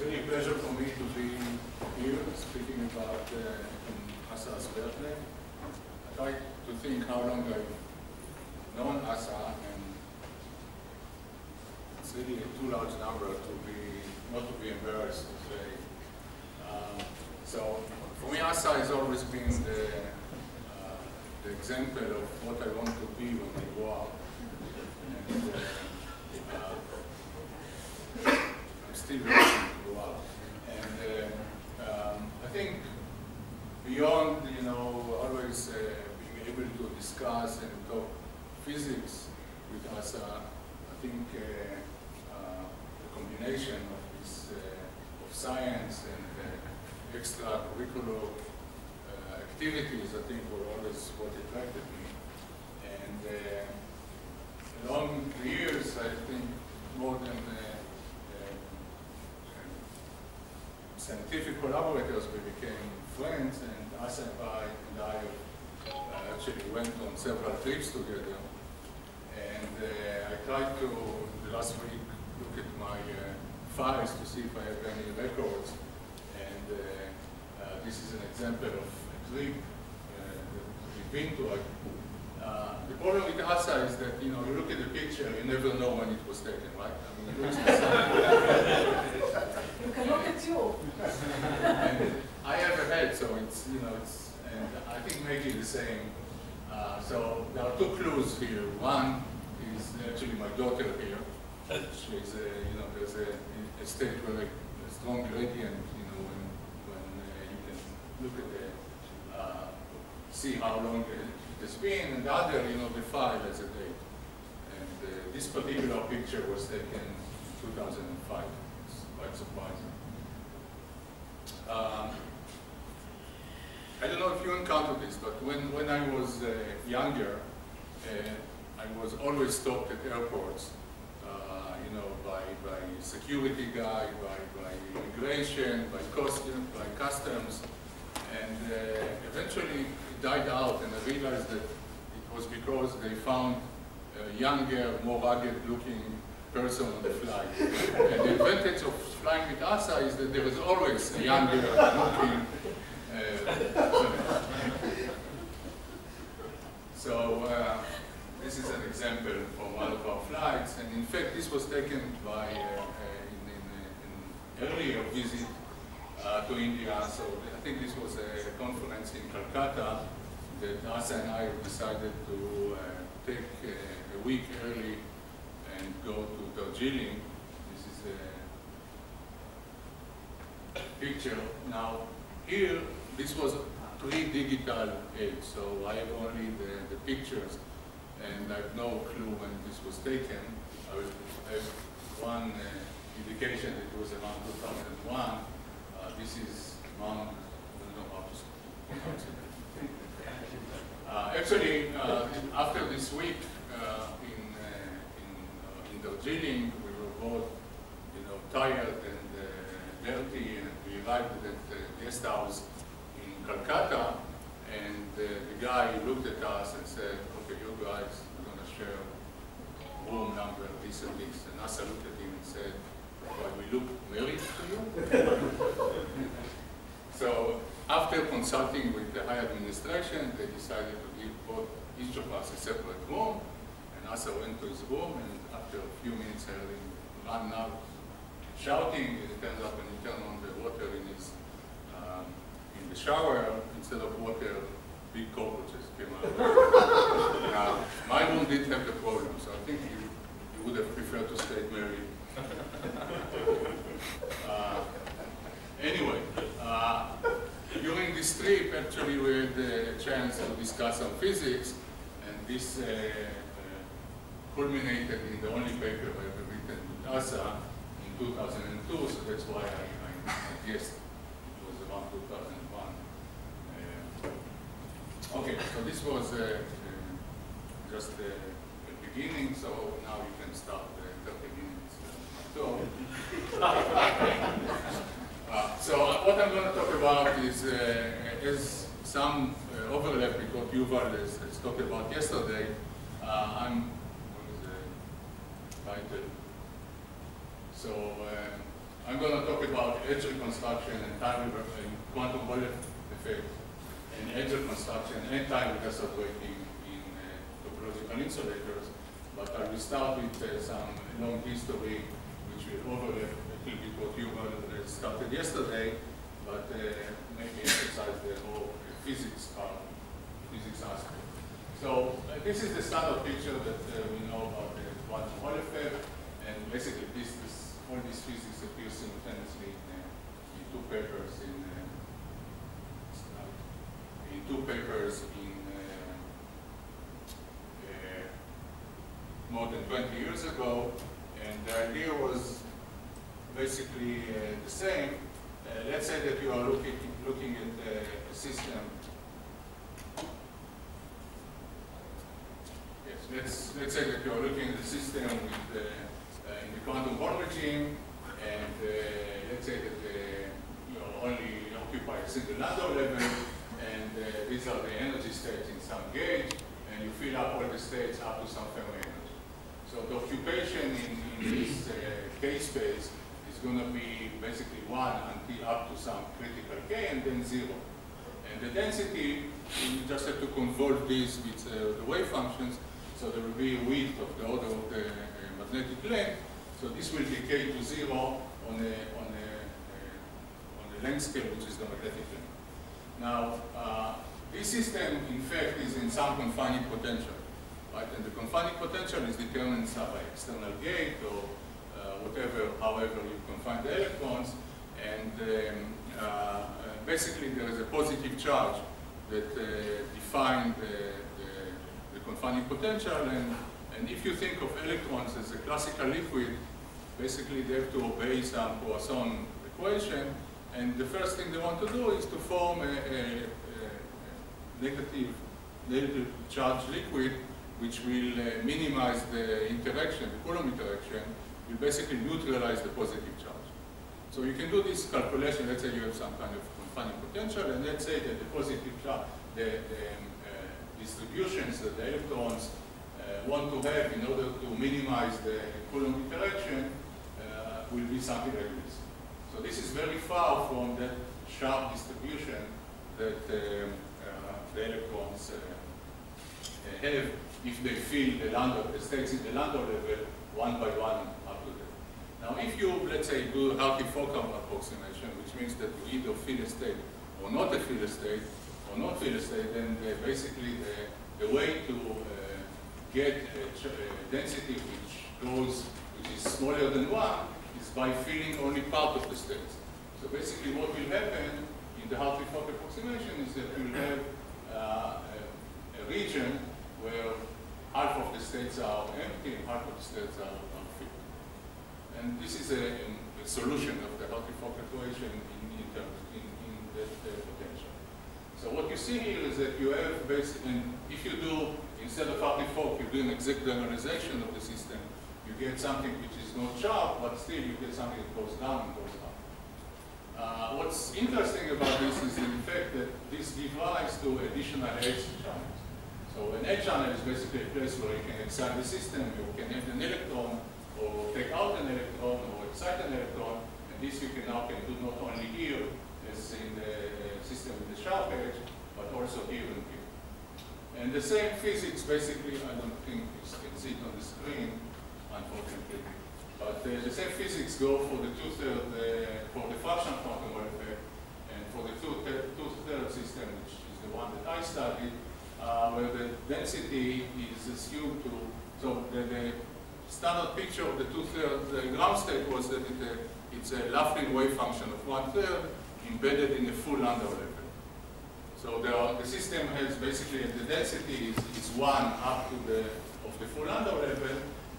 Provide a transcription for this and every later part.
really a pleasure for me to be here speaking about uh, Asa's birthday. I try to think how long I've known Asa, and it's really a too large number to be not to be embarrassed to say. Um, so for me, Asa has always been the, uh, the example of what I want to be when I grow up. And, uh, uh, I'm still very grow up. And uh, um, I think beyond, you know, always uh, being able to discuss and talk physics with Asa, I think uh, uh, the combination of this uh, of science and uh, extracurricular uh, activities, I think, were always what attracted me. And uh, along the years, I think more than uh, uh, scientific collaborators, we became friends, and Asa and I, uh, actually went on several trips together. And uh, I tried to, the last week, look at my uh, files to see if I have any records. And uh, uh, this is an example of a trip uh, that we've been to. Uh, the problem with Asa is that, you know, you look at the picture, you never know when it was taken, right? I mean, it looks the same. You can look at you. and Have a so it's, you know, it's, and I think maybe the same. Uh, so there are two clues here. One is actually my daughter here. She's, you know, there's a, a state where a strong gradient, you know, when, when uh, you can look at the, uh, see how long it has been, and the other, you know, the file as a date. And uh, this particular picture was taken in 2005. It's quite surprising. Um, I don't know if you encountered this, but when, when I was uh, younger, uh, I was always stopped at airports, uh, you know, by, by security guy, by, by immigration, by costume, by customs, and uh, eventually it died out, and I realized that it was because they found a younger, more rugged-looking person on the flight. and the advantage of flying with Asa is that there is always a younger looking so uh, this is an example from one of our flights, and in fact this was taken by uh, in, in, in earlier visit uh, to India. So I think this was a conference in Calcutta that Asa and I decided to uh, take a week early and go to Darjeeling. This is a picture. Now, here, this was pre-digital age, so I have only the, the pictures, and I have no clue when this was taken. I have one uh, indication that it was around 2001. Uh, this is Mount, I don't know how to. Uh, actually, uh, after this week, in uh, Darjeeling, we were both, you know, tired and uh, dirty, and we arrived at the guest house in Calcutta, and the guy looked at us and said, okay, you guys are going to share room number this and this. And Asa looked at him and said, well, we look married to you? so after consulting with the high administration, they decided to give both each of us a separate room, and Asa went to his room, and after a few minutes I run out shouting. It turns out when he turned on the water in his the shower, instead of water, big cockroaches came out. now, my room didn't have the problem, so I think you, he would have preferred to stay married. uh, anyway, uh, during this trip, actually, we had a chance to discuss some physics, and this uh, culminated in the only paper I ever written with Asa in 2002, so that's why I, I, I guessed it was around 2001. Uh, okay, so this was uh, uh, just the, the, beginning, so now you can start the 30 minutes. So, uh, so what I'm going to talk about is, uh, is some uh, overlap with what Yuval has, has talked about yesterday. Uh, I'm title. So um, I'm going to talk about edge reconstruction and time and quantum Hall effect and edge construction and time reversal working in uh, topological insulators. But I will start with uh, some long history which will overlap a little bit what you started yesterday, but uh, maybe emphasize the more physics part, physics aspect. So uh, this is the standard picture that uh, we know about the quantum Hall effect, and basically this, this all this physics appears simultaneously in, uh, in two papers in two papers in uh, uh, more than 20 years ago, and the idea was basically the same. let's say that you are looking looking at a system let's, let's say that you're looking at the system with, uh, in the quantum Hall regime, and uh, let's say that uh, you only occupy a single Landau level, uh, these are the energy states in some gauge, and you fill up all the states up to some Fermi energy. So the occupation in, in this K space is going to be basically 1 until up to some critical K, and then 0. And the density, you just have to convolve these with uh, the wave functions, so there will be a width of the order of the uh, magnetic length. So this will decay to zero on a, on a, uh, on a length scale, which is the magnetic length. Now, uh, this system, in fact, is in some confining potential. Right? And the confining potential is determined by external gate or uh, whatever, however you confine the electrons. And um, uh, basically, there is a positive charge that uh, defines the confining potential. And, and if you think of electrons as a classical liquid, basically they have to obey some Poisson equation. And the first thing they want to do is to form a, a, a negative, negative charge liquid which will uh, minimize the interaction, the Coulomb interaction, will basically neutralize the positive charge. So you can do this calculation, let's say you have some kind of confining potential, and let's say that the positive charge, the, the distributions that the electrons uh, want to have in order to minimize the Coulomb interaction uh, will be something like. This is very far from the sharp distribution that um, uh, the electrons uh, have if they fill the Landau, the states in the Landau level one by one up to there. Now if you, let's say, do Hartree-Fock approximation, which means that you either fill a state or not a fill a state, or not fill state, then uh, basically the, the way to uh, get a, a, density which goes, which is smaller than one, is by filling only part of the states. So basically what will happen in the Hartree-Fock approximation is that you'll have uh, a, a, region where half of the states are empty and half of the states are, are filled. And this is a, a solution of the Hartree-Fock equation in, in, terms, in, in that uh, potential. So what you see here is that you have basically, if you do, instead of Hartree-Fock, you do an exact diagonalization of the system, get something which is not sharp, but still you get something that goes down and goes up. Uh, what's interesting about this is in fact that this gives rise to additional edge channels. So an edge channel is basically a place where you can excite the system, you can add an electron, or take out an electron, or excite an electron, and this you can now can do not only here, as in the system with the sharp edge, but also here and here. And the same physics, basically, I don't think you can see it on the screen, unfortunately, but uh, the same physics go for the two-third, uh, for the fraction quantum effect, and for the two-third two system, which is the one that I studied, uh, where the density is assumed to, so the, the standard picture of the two-third uh, ground state was that it, uh, it's a Laughlin wave function of one-third, embedded in the full Landau level. So the, the system has basically the density is, is one up to the of the full Landau level,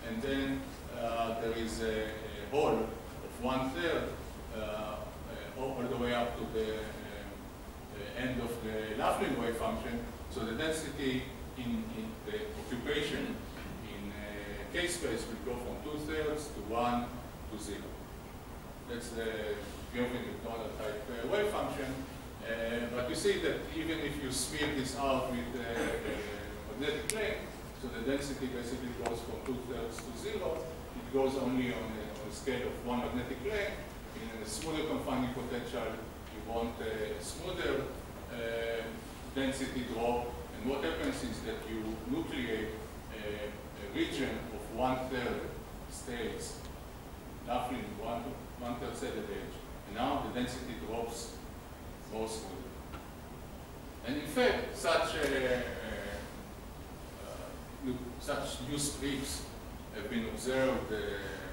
and then uh, there is a, a hole of one third uh, all the way up to the, uh, end of the Laughlin wave function. So the density in, in the occupation in uh, K space will go from two thirds to one to zero. That's the Girvin MacDonald type uh, wave function. Uh, but you see that even if you smear this out with uh, magnetic length, so the density basically goes from two-thirds to zero, it goes only on a, on a, scale of one magnetic length, in a smoother confining potential, you want a smoother uh, density drop, and what happens is that you nucleate a, a region of one-third states, roughly one, one-third set edge, and now the density drops more smoothly. And in fact, such, a, uh, such new strips have been observed. Uh,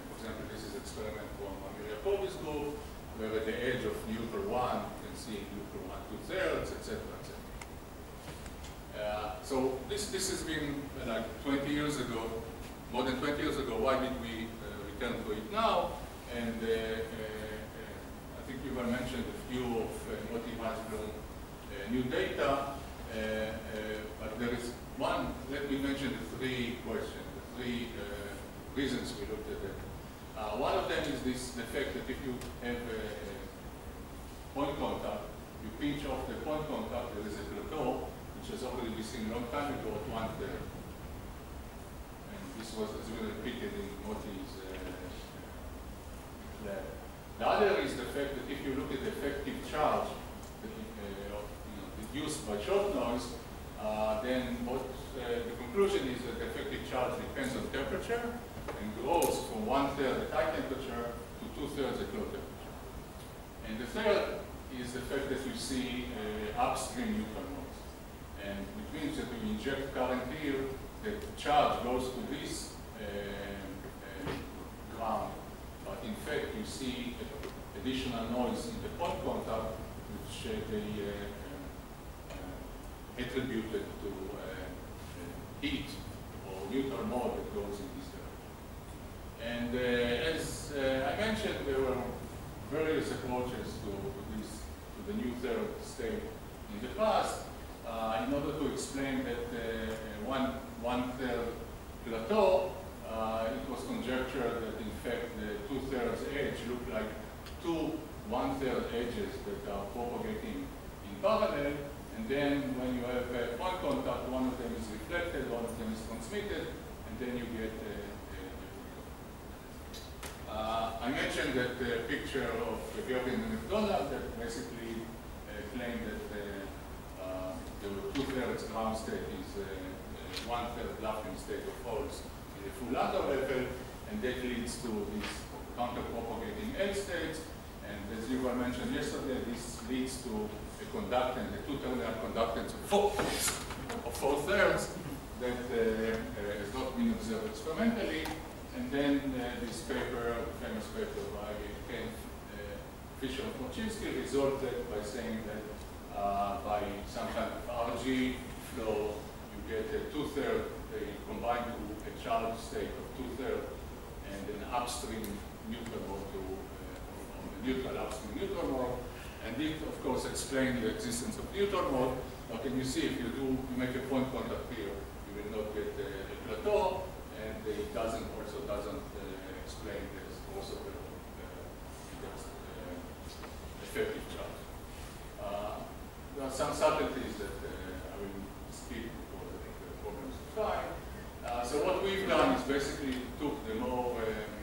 for example, this is an experiment from Amir group, where at the edge of neutral 1, you can see neutral 1 two-thirds, etc., etc. Uh, so this, this has been uh, like 20 years ago, more than 20 years ago. Why did we uh, return to it now? And uh, uh, I think you have mentioned a few of uh, Moti Maslow new data, but there is one, let me mention the three questions, the three uh, reasons we looked at it. one of them is this, the fact that if you have a point contact, you pinch off the point contact, there is a plateau, which has already been seen a long time ago at one third. And this was as well repeated in Moti's uh, lab. The other is the fact that if you look at the effective charge, used by shot noise, uh, then uh, conclusion is that effective charge depends on temperature and grows from one-third at high temperature to two-thirds at low temperature. And the third is the fact that we see uh, upstream neutral noise. And it means that we inject current here, the charge goes to this uh, uh, ground. But in fact, you see additional noise in the point contact, which uh, the attributed to uh, heat or neutral mode that goes in this direction. And uh, as uh, I mentioned, there were various approaches to this, to the new third state in the past, uh, in order to explain that uh, one, one third plateau, uh, it was conjectured that in fact the two-thirds edge looked like two one-third edges that are propagating in parallel, and then when you have a point contact, one of them is reflected, one of them is transmitted, and then you get a, a, uh, I mentioned that the picture of Girvin and MacDonald that basically uh, claimed that uh, uh the two-thirds ground state is uh, uh, one-third Laughlin state of holes in the full Landau level, and that leads to these counter-propagating edge states. And as you were mentioned yesterday, this leads to conductance, the two terminal conductance of four, of four thirds that uh, uh, has not been observed experimentally. And then uh, this paper, famous paper by Kane Fisher and Polchinski, resulted by saying that by some kind of RG flow, you get a two-third, they combine to a charged state of two-thirds and an upstream neutral to uh, neutral upstream neutral it, of course, explains the existence of neutral mode. Now, can you see if you do you make a point contact here, you will not get a, a plateau, and it doesn't also doesn't uh, explain this also the uh, uh, effective charge. Uh, there are some subtleties that uh, I will skip because I think the problem is fine. Uh, so what we've done is basically took the more um,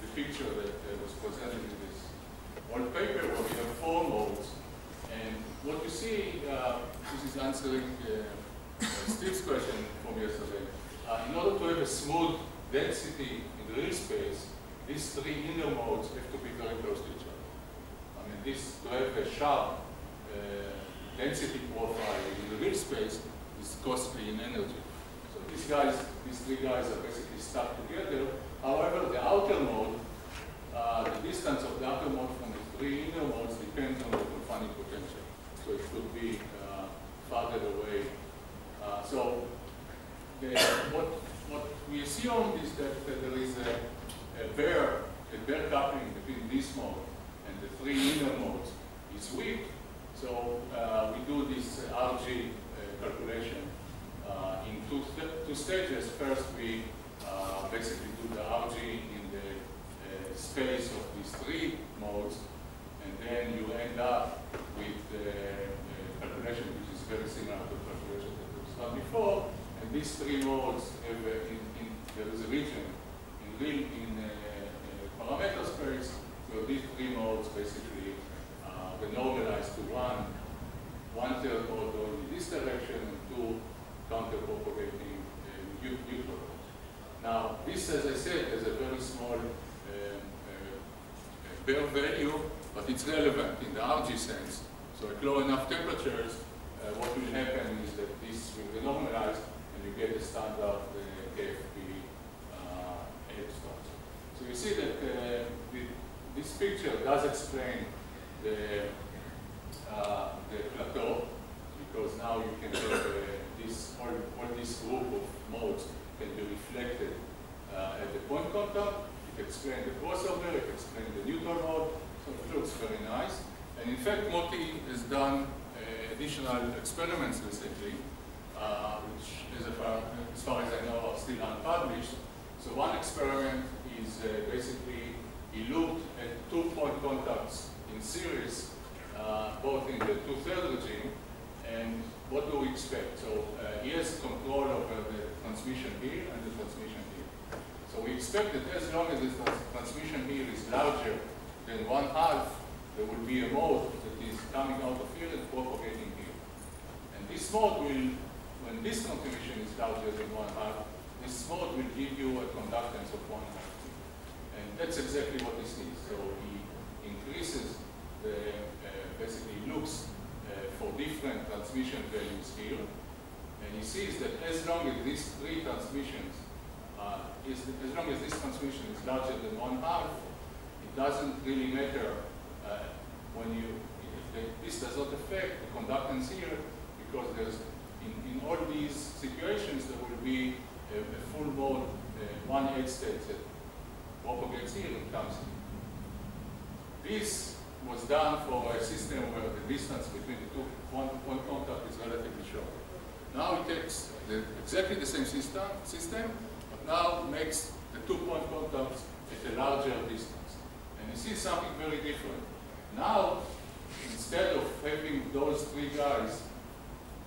the picture that was presented in this one paper where we have four modes. And what you see, uh, this is answering uh, Steve's question from yesterday. Uh, in order to have a smooth density in the real space, these three inner modes have to be very close to each other. I mean, this to have a sharp uh, density profile in the real space is costly in energy. So these guys, these three guys are basically stuck together. However, the outer mode, This, as I said, has a very small um, uh, uh, bare value, but it's relevant in the RG sense. So at low enough temperatures, uh, what will happen is that this will be normalized and you get a standard uh, KFP uh. So you see that uh, the, this picture does explain the, uh, the plateau because now you can have uh, this, all, all this group of modes can be reflected uh, at the point contact. It explains the crossover, it explains the neutral mode, so it looks very nice. And in fact, Moti has done uh, additional experiments recently, uh, which, as far, as far, as I know, are still unpublished. So one experiment is uh, basically he looked at two-point contacts in series, uh, both in the two-third regime, and what do we expect? So uh, he has control over the transmission here and the transmission here. So we expect that as long as the transmission here is larger than one half, there will be a mode that is coming out of here and propagating here. And this mode will, when this transmission is larger than one half, this mode will give you a conductance of one half. And that's exactly what this is. So he increases the, uh, basically looks uh, for different transmission values here. And he sees that as long as these three transmissions, uh, is, as long as this transmission is larger than one half, it doesn't really matter when you, this does not affect the conductance here because there's, in, in all these situations, there will be a, a full mode, uh, one edge state that propagates here and comes. This was done for a system where the distance between the two point, point contact is relatively short. Now it takes the, exactly the same system, system, now makes the two point contacts at a larger distance. And you see something very different. Now, instead of having those three guys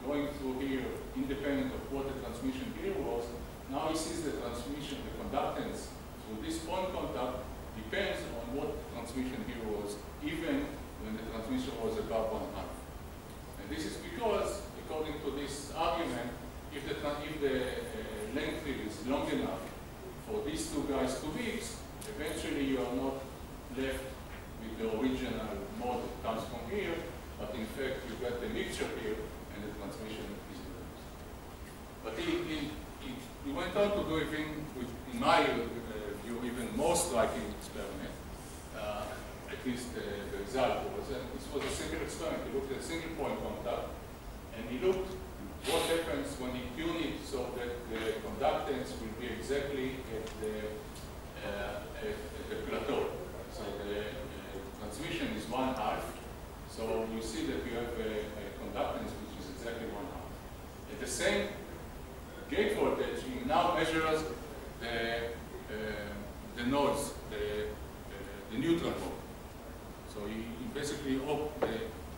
going through here, independent of what the transmission here was, now he sees the transmission, the conductance through this point contact depends on what the transmission here was, even when the transmission was above one half. And this is because, according to this argument, if the, if the length is long enough for these two guys to mix, eventually you are not left with the original mode that comes from here, but in fact you got the mixture here and the transmission is reversed. But he, he, he, he, went on to do even, with, in my uh, view, even more striking experiment. Uh, at least uh, the result was, and this was a single experiment. He looked at a single point contact, and he looked what happens when he tune so that the conductance will be exactly at the, uh, at, at the plateau. So the transmission is one half. So you see that you have a, a conductance which is exactly one half. At the same gate voltage, he now measures the, uh, the nodes, the, uh, the neutral mode. So you, basically the,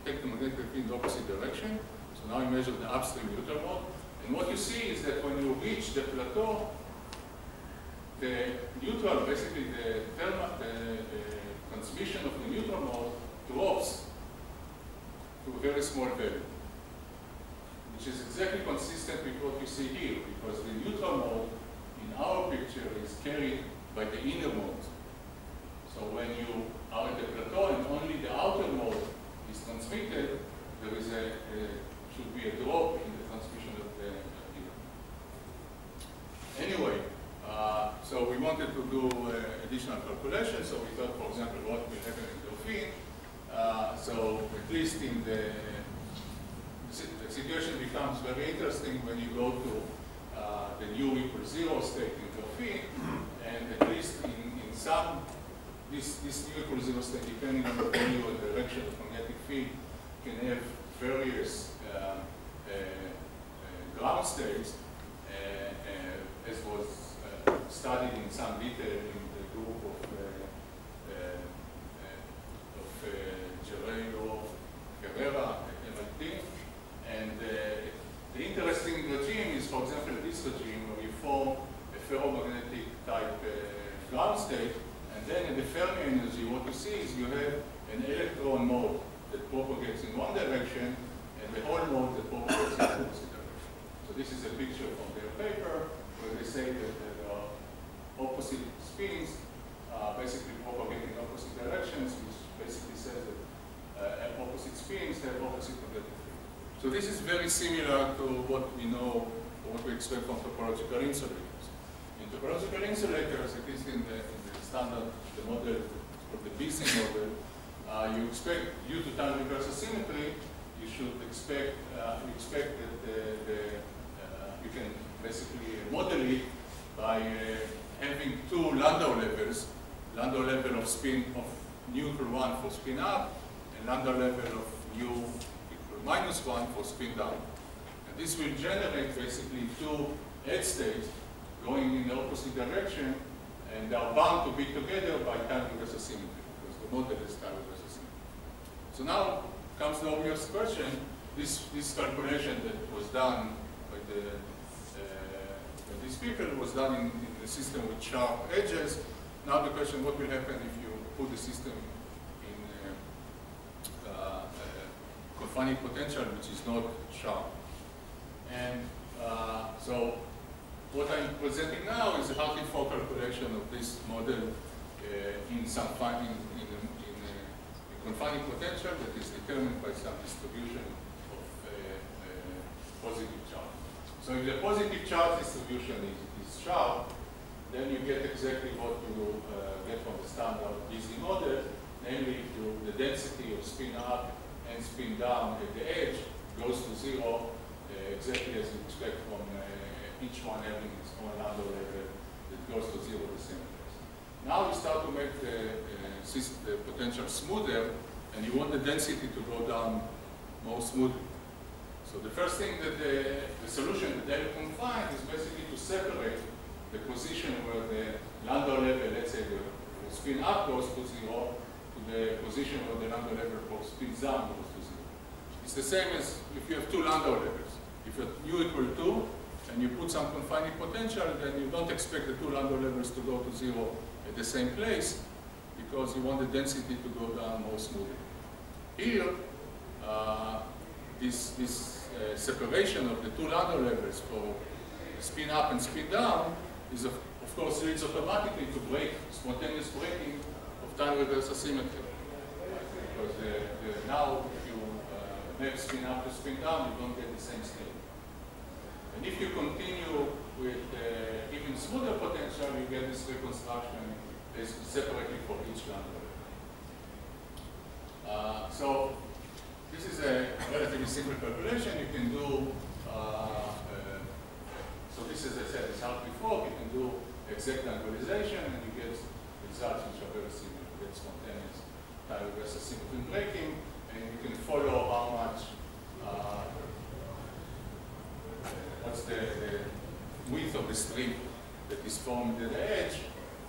take the magnetic field in the opposite direction. Now he measure the upstream neutral mode. And what you see is that when you reach the plateau, the neutral, basically the thermal, the, the transmission of the neutral mode drops to a very small value, which is exactly consistent with what we see here, because the neutral mode in our picture is carried by the inner mode. So when you are at the plateau and only the outer mode is transmitted, there is a, a should be a drop in the transmission of the inner. Anyway, uh, so we wanted to do uh, additional calculations. So we thought, for example, what will happen in graphene. Uh, so at least in the, the situation becomes very interesting when you go to uh, the new equals zero state in graphene, and at least in, in some, this, this new equals zero state, depending on the value and direction of magnetic field, can have various uh, uh, ground states, as was studied in some detail in the group of uh, uh, of uh, Guerrero, Herrera, MIT. And the interesting regime is, for example, this regime where you form a ferromagnetic type ground state, and then in the Fermi energy, what you see is you have an electron mode that propagates in one direction and the hole mode that propagates in the opposite direction. So this is a picture from their paper where they say that opposite spins, uh, basically propagating opposite directions, which basically says that uh, opposite spins have opposite magnetic field. So this is very similar to what we know, or what we expect from topological insulators. In least in the, in the standard, the model, of the BZ model, uh, you expect, due to time reversal symmetry, you should expect, uh, expect that the, the uh, you can basically model it by uh, having two Landau levels, Landau level of spin of neutral one for spin up, and Landau level of nu equal minus one for spin down. And this will generate basically two edge states going in the opposite direction, and they are bound to be together by time reversal symmetry, because the model is time reversal symmetry. So now comes the obvious question. This, this calculation that was done by the uh, by these people was done in, in the system with sharp edges. Now the question, what will happen if you put the system in uh, uh, confining potential, which is not sharp? And uh, so what I'm presenting now is a Hartree-Fock calculation of this model uh, in some finding in, in, in, a, a confining potential that is determined by some distribution of uh, uh, positive charge. So if the positive charge distribution is, is sharp, then you get exactly what you uh, get from the standard BZ model, namely the density of spin up and spin down at the edge goes to zero uh, exactly as you expect from uh, each one having its own Landau level that goes to zero the same place. Now you start to make the, uh, the potential smoother and you want the density to go down more smoothly. So the first thing that the, the solution that they can find is basically to separate the position where the Landau level, let's say the, spin up goes to zero, to the position where the Landau level for spin down goes to zero. It's the same as if you have two Landau levels. If you have u equal 2, and you put some confining potential, then you don't expect the two Landau levels to go to zero at the same place, because you want the density to go down more smoothly. Here, uh, this, this uh, separation of the two Landau levels for spin up and spin down is, of, of course, leads automatically to break, spontaneous breaking of time reversal symmetry. Because the, now, if you uh, map spin up to spin down, you don't get the same state. And if you continue with uh, even smoother potential, you get this reconstruction separately for each Landau. Uh, so this is a relatively simple calculation. You can do uh, so this, is, as I said, is Hartree-Fock. You can do exact diagonalization, and you get results which are very similar. You get spontaneous time reversal symmetry breaking, and you can follow how much, uh, what's the, the, width of the strip that is formed at the edge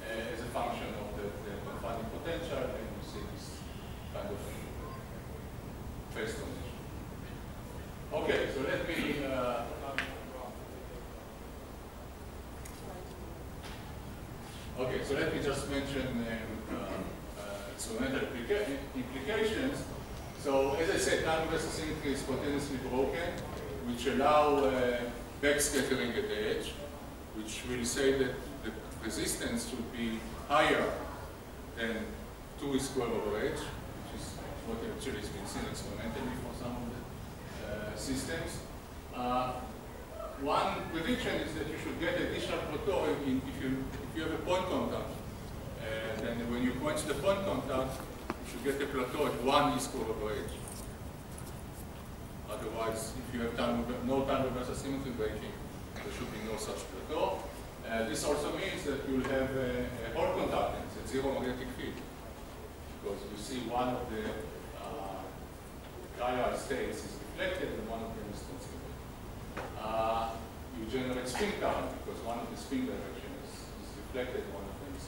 uh, as a function of the, the confining potential, and you see this kind of phase transition. Okay, so let me uh, Okay, so let me just mention um, uh, uh, implica implications. So as I said, time asymmetry is spontaneously broken, which allow uh, backscattering at the edge, which will say that the resistance should be higher than 2 square over h, which is what actually has been seen experimentally for some of the uh, systems. Uh, one prediction is that you should get additional plateau if you, if you have a point contact. And then when you point to the point contact, you should get a plateau at one e square over h. Otherwise, if you have time, no time reversal symmetry breaking, there should be no such plateau. Uh, this also means that you'll have a, a conductance at zero magnetic field. Because you see one of the uh, states is reflected and one of them is transmitted uh, you generate spin current because one of the spin directions is reflected, of them is,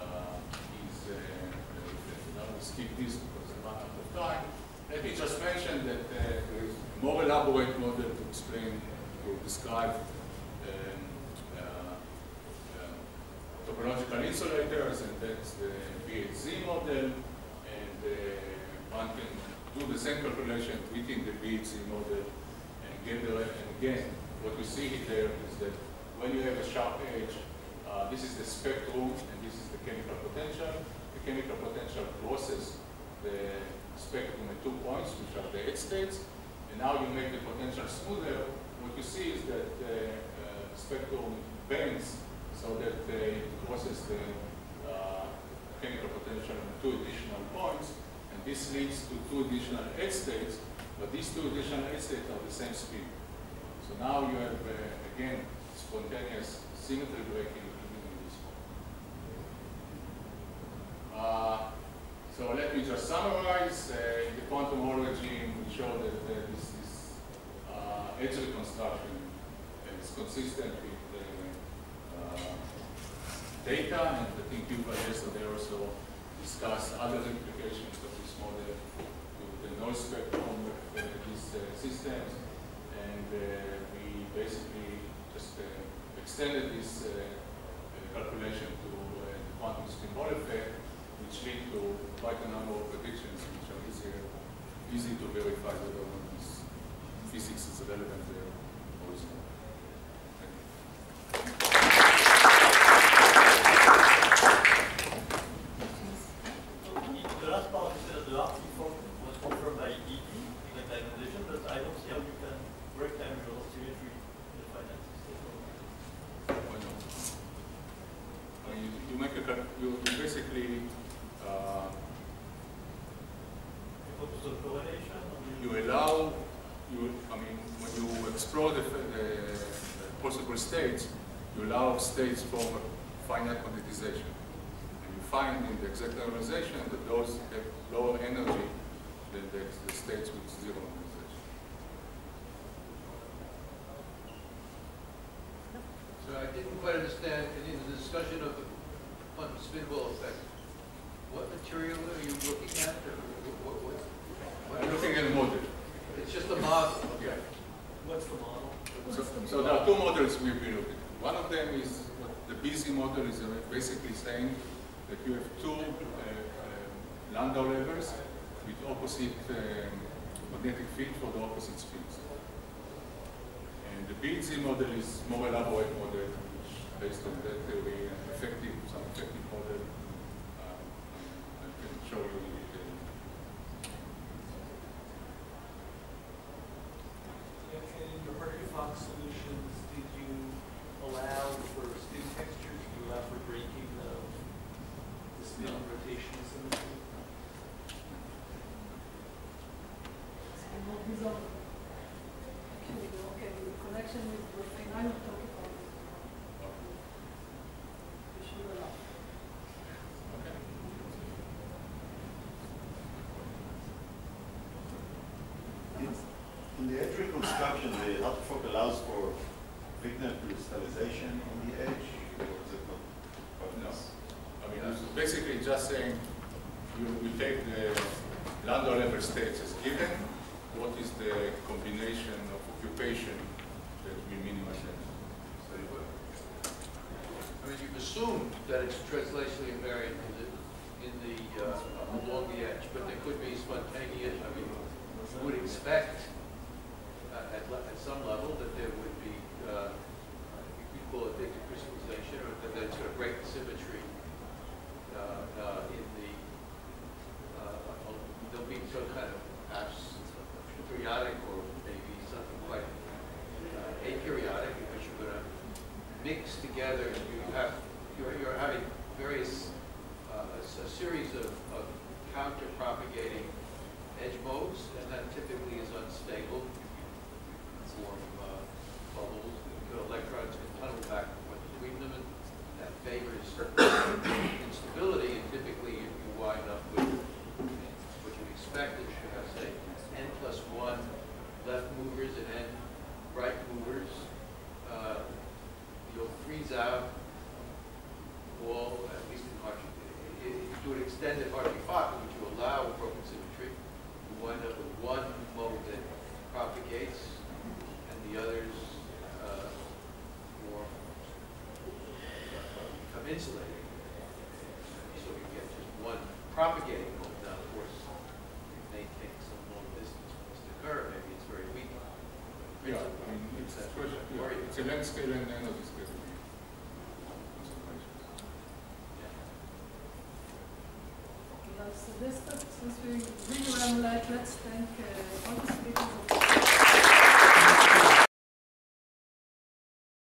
uh, is uh, reflected. I will skip this because I'm out of time. Let me just mention that uh, there is a more elaborate model to explain, to describe um, uh, uh, topological insulators, and that's the BHZ model, and uh, one can do the same calculation within the BHZ model together. And again, what we see there is that when you have a sharp edge, uh, this is the spectrum and this is the chemical potential. The chemical potential crosses the spectrum at two points, which are the edge states, and now you make the potential smoother, what you see is that uh, uh, spectrum bends so that uh, it crosses the uh, chemical potential in two additional points, and this leads to two additional edge states, but these two additional edge states are the same speed. So now you have, uh, again, spontaneous symmetry breaking in this one. So let me just summarize. Uh, the quantum Hall show that uh, this, this uh, edge reconstruction is consistent with the uh, data, and I think you yesterday also discussed other implications of this model to the noise spectrum of these uh, systems, and uh, we basically just extended this calculation to the quantum spin effect, which lead to quite a number of predictions which are easier, easy to verify whether this physics is relevant there or is not. Thank you. The last part is that the RT form was confirmed by ED, exact time condition, but I don't see how you can rectangular symmetry in the finite system. Why not? I mean, you, you make a, cal- you, you basically, uh, You focus on correlation, or you allow, you, I mean, when you explore the, the possible states, you allow states for finite quantization. And you find in the exact that those have lower energy than the, the states with zero normalization. So I didn't quite understand, in the discussion of the quantum spin Hall effect, what material are you looking at, or what, what, what? I'm looking at a model. It's just a model, Yeah. what's the model? So, so there are two models we've been looking at. One of them is what the BZ model is basically saying that you have two uh, um, Landau levels with opposite um, magnetic field for the opposite spins. And the BZ model is more elaborate model, which based on that theory and effective, some effective model. Um, I can show you in detail. And in your Berkeley Fox solutions, did you allow for spin texture, did you allow for breaking of the spin No. rotation symmetry? Actually, okay, the connection with Brooklyn, I'm not talking about it. We should allow. Okay. In the edge reconstruction, the Hartree-Fock allows for Wigner crystallization on the edge, or is it not? No. I mean, it's basically just saying, you, you take the Landau level states as given, what is the combination of occupation that we minimize it? I mean, you've assumed that it's translationally invariant in the, in the, uh, along the edge, but there could be spontaneous, I mean, you would expect at, at some level that there would be, uh, you could call it crystallization, or that it's going to break the symmetry uh, uh, in the, uh, there'll be some kind of perhaps periodic or maybe something quite uh, aperiodic, because you're going to mix together, you have, you're, you're having various, uh, a, a series of, of counter-propagating edge modes, and that typically is unstable. You Form, uh, bubbles, good electrons can tunnel back between them, and that favors instability, and typically you you wind up with what you expect is, should I say, n plus one left movers and n right movers. Uh, You'll freeze out all, at least in Hartree, if you do an extended Hartree Fock, which you allow broken symmetry, you wind up with one mode that propagates and the others uh, more become insulated. So you get just one propagating mode. Now, of course, it may take some long distance for this to occur, maybe it's very weak. Yeah, I mean, it's, That's it's what you- a length scale and energy scale. So this, since we really run late, let's thank uh,